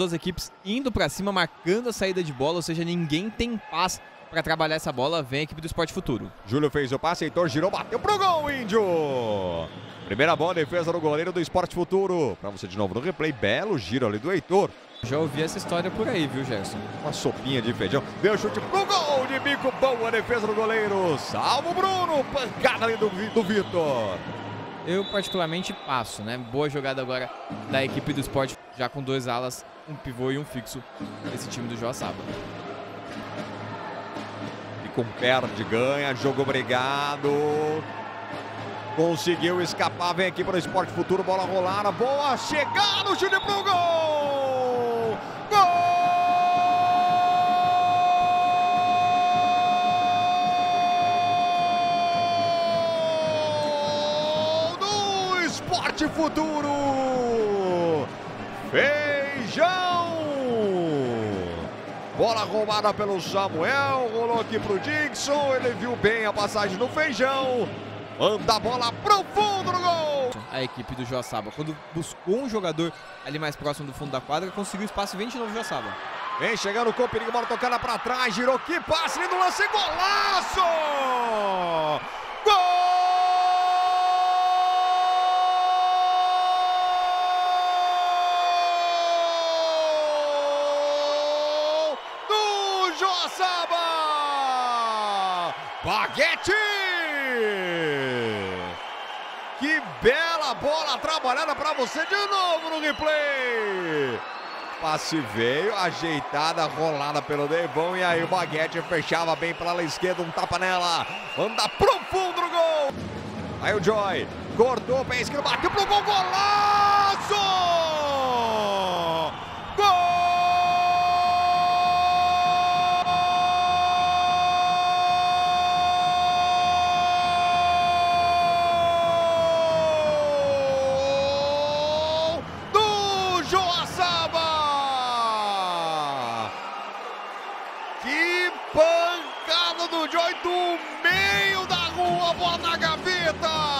duas equipes indo para cima, marcando a saída de bola, ou seja, ninguém tem paz para trabalhar essa bola. Vem a equipe do Esporte Futuro. Júlio fez o passe, Heitor girou, bateu pro gol, Índio! Primeira bola, defesa do goleiro do Esporte Futuro. Para você de novo no replay, belo giro ali do Heitor. Já ouvi essa história por aí, viu, Gerson? Uma sopinha de feijão. Deu chute pro gol de bico. Boa defesa do goleiro. Salvo Bruno. Pancada ali do, do Vitor. Eu particularmente passo, né? Boa jogada agora da equipe do esporte, já com dois alas, um pivô e um fixo esse time do Joaçaba. E com perde, ganha, jogo obrigado. Conseguiu escapar, vem aqui para o Esporte Futuro, bola rolada, boa chegada, o chute pro gol! Gol do Esporte Futuro! Feijão! Bola roubada pelo Samuel, rolou aqui pro Dixon, ele viu bem a passagem no Feijão. Manda a bola pro fundo no gol. A equipe do Joaçaba, quando buscou um jogador ali mais próximo do fundo da quadra, conseguiu espaço e vem de novo o Joaçaba. Vem chegando com perigo, bola tocada pra trás, girou, que passe, lindo lance, golaço! Baguete! Que bela bola trabalhada para você de novo no replay. Passe veio, ajeitada, rolada pelo Devão. E aí o Baguete fechava bem pela esquerda, um tapa nela. Manda profundo no gol. Aí o Joy cortou, pé esquerdo, bateu pro gol, golaço! Joy do meio da rua, bola na gaveta!